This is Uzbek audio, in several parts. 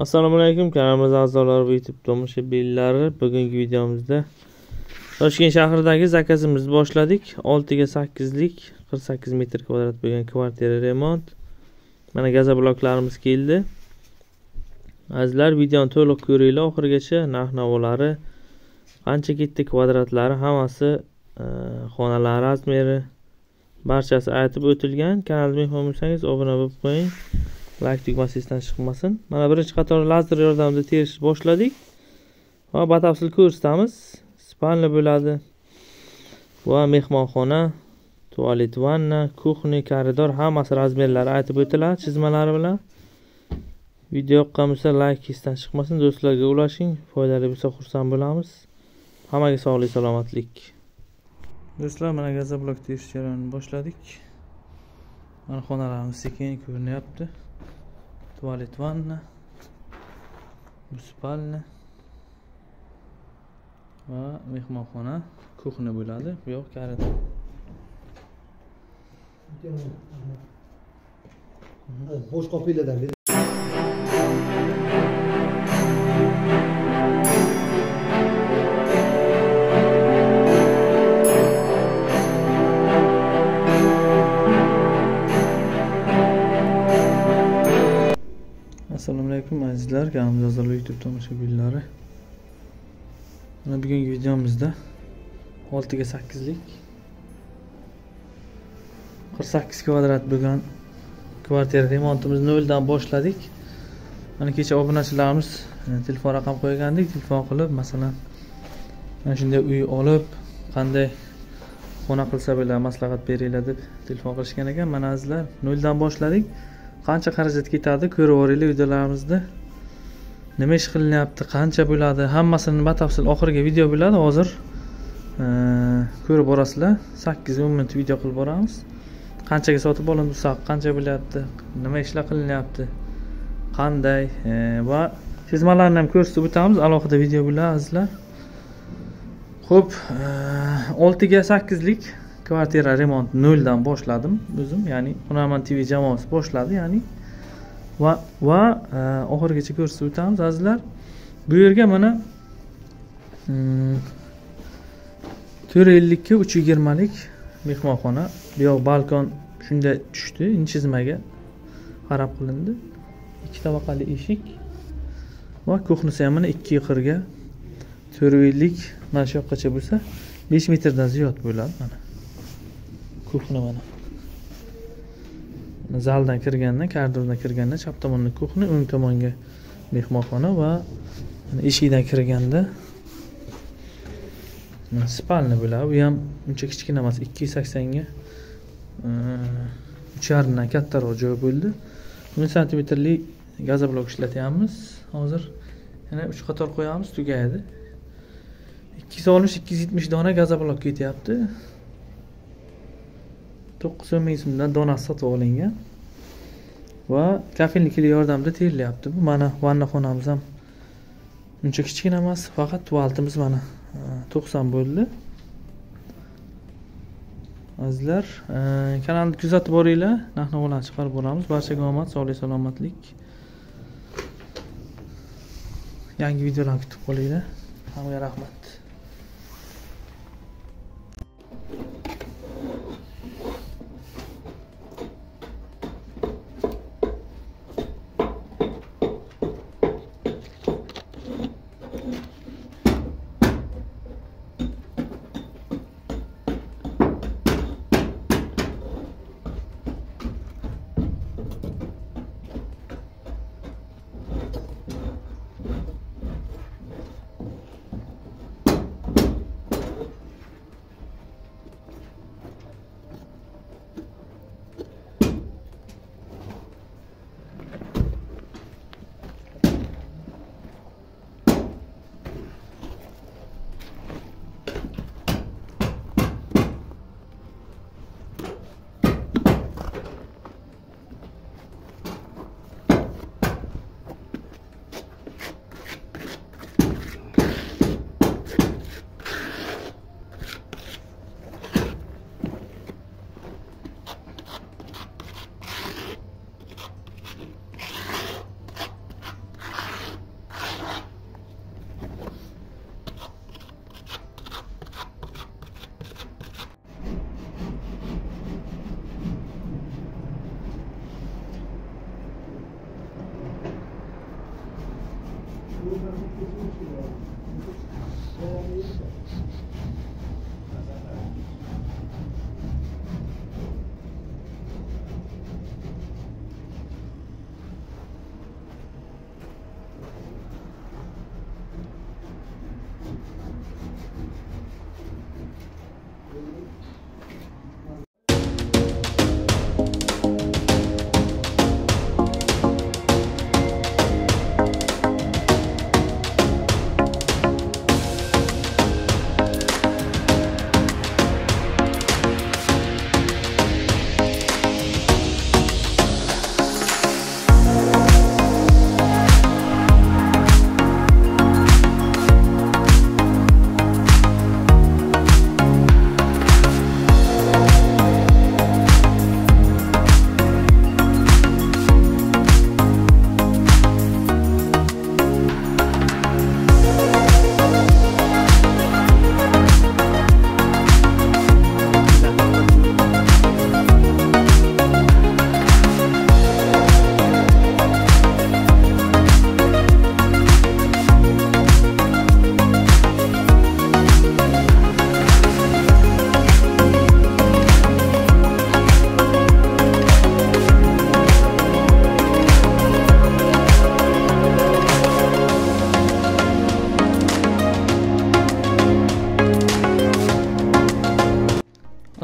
assalomu alaykum kanalimiz a'zolari va youtube tomoshabinlari. Bugungi videomizda toshkent shahridagi zakazimizni boshladik. Oltiga sakkizlik qirq sakkiz metr kvadrat bo'lgan kvartira remont. Mana gaza bloklarimiz keldi. Azizlar videoni to'liq ko'ringlar. Oxirigacha narx navolari qancha ketdi kvadratlari hammasi e, xonalar razmeri barchasi aytib o'tilgan. Kanalga mehmon bo'lsangiz obuna bo'lib qo'ying. Layk tugmasi esdan chiqmasin. Mana birinchi qator lazer yordamida terishni boshladik. Va batafsil ko'rsatamiz. Spalni bo'ladi. Va mehmonxona tualet vanna kuxni koridor hammasi razmerlari aytib o'tiladi chizmalari bilan. Video yoqqan bo'lsa layk esdan chiqmasin. Do'stlarga ulashing. Foydali bo'lsa xursand bo'lamiz. Hammaga sog'lik salomatlik. Do'stlar mana gazoblok terish jarayonini boshladik. Mana xonalarimiz sekin ko'rinyapti. Туалет ванна bu va mehmonxona kuxna bo'ladi. Bu yoq karida bo'sh qopiylardan assalomu alaykum azizlar. Kanalimiz a'zolari youtube tomoshabinlari mana bugungi videomizda oltiga sakkizlik. qirq sakkiz kvadrat bo'lgan kvartira remontimizni noldan boshladik. Mana kecha obunachilarimiz e, telefon raqam qo'ygandik. Telefon qilib masalan mana shunday uy olib qanday xona qilsa bo'ladi maslahat beringlar deb telefon qilishgan ekan. Mana azizlar noldan boshladik. Qancha xarajat ketadi? Ko'rib yuboringlar videolarimizda. Nima ish qilinyapti? Qancha bo'ladi? Hammasini batafsil oxirgi video bo'ladi. Hozir e, ko'rib borasizlar. Sakkiz o'n minut video qilib boramiz. Qanchaga sotib olindi bu qancha bo'lyapti? Nima ishlar qilinyapti? Qanday? E, va chizmalarni ham ko'rsatib o'tamiz. Alohida video bo'ladi azizlar. Ho'p e, oltiga sakkizlik. Kvartira remont noldan boshladim o'zim. Ya'ni hunarmand tv jamoasi boshladi ya'ni. Va va e, oxirigacha ko'rsatib o'tamiz azizlar. Bu yerga mana mm, to'rt ellikka uch yigirmalik mehmonxona bu yoq balkon shunday tushdi inchizmaga qarab qilindi. Ikki tabaqali eshik va kuxnisi ham mana ikki qirga to'rt ellik mana shu yoqqacha bo'lsa besh metrdan ziyod bo'ladi mana. Kuxni mana zaldan kirganda koridordan kirganda chap tomonda kuxni o'ng tomonga mehmonxona va eshikdan kirganda spalni bo'ladi bu ham uncha kichkina emas ikki yuz saksonga e, uch yarimdan kattaroq joy bo'ldi. O'n santimetrli gazoblok ishlatyapmiz. Hozir yana uch qator qo'yamiz tugaydi. Ikki yuz oltmish ikki yuz yetmish dona gazoblok ketyapti. To'qqiz o'n ming so'mdan donasi sotib olingan va kafilni yordamida terilyapti. Bu mana vannaxonamiz ham uncha kichkina emas faqat tualetimiz mana e, to'qson bo'ldi. Azizlar e, kanalni kuzatib boringlar. Narx navolarni chiqarib boramiz. Barchaga omad sog'lik salomatlik. Yangi videolarni kutib qolinglar hammaga rahmat.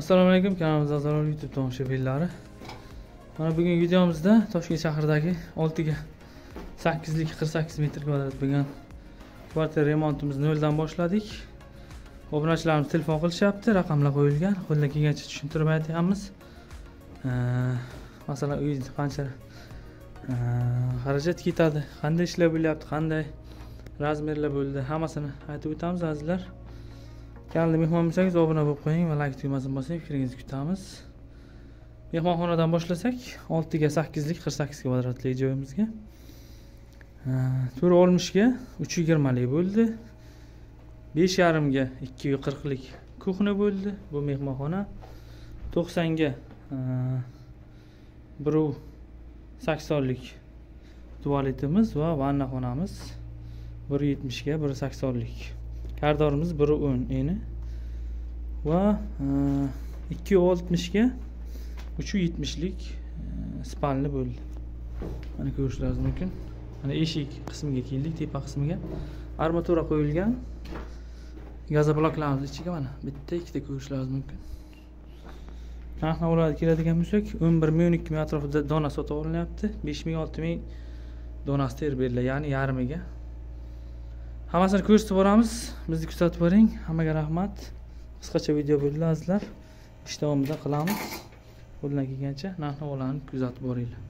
Assalomu alaykum kanalimiz a'zolari youtube tomoshabinlari mana bugungi videomizda toshkent shahridagi oltiga sakkizlik qirq sakkiz metr kvadrat bo'lgan kvartira remontimizni noldan boshladik. Obunachilarimiz telefon qilishyapti raqamlar qo'yilgan. Qo'ldan kelgancha tushuntirib aytyapmiz masalan uyni qancha xarajat ketadi qanday ishlar bo'lyapti qanday razmerlar bo'ldi hammasini aytib o'tamiz azizlar. Kanalda mehmon bo'lsangiz obuna bo'lib qo'ying va layk tugmasini bosing fikringizni kutamiz. Mehmonxonadan boshlasak oltiga sakkizlik qirq sakkiz kvadratli joyimizga. To'rt oltmishga uch yigirmalik bo'ldi. Besh yarimga ikki yuz qirqlik kuxna bo'ldi bu mehmonxona. To'qsonga biruv saksonlik tualetimiz va vanna xonamiz bir yetmishga bir saksonlik. Kardorimiz bir o'n eni. Va e, ikki oltmishga uch yuz yetmishlik e, spalni bo'ldi. Mana ko'rishlaringiz mumkin. Mana eshik qismiga keldik tepa qismiga. Armatura qo'yilgan. Gazobloklarimiz ichiga mana bitta ikkita ko'rishlaringiz mumkin. Narx navolarga keladigan bo'lsak o'n bir ming o'n ikki ming atrofida dona sotib olinyapti. besh ming olti ming donasi terib beriladi ya'ni yarmiga. Hammasini ko'rsatib boramiz. Bizni kuzatib boring. Hammaga rahmat. Qisqacha video bo'ldi azizlar ish davomida qilamiz. Qo'ldan kelgancha narx navolarni kuzatib boringlar.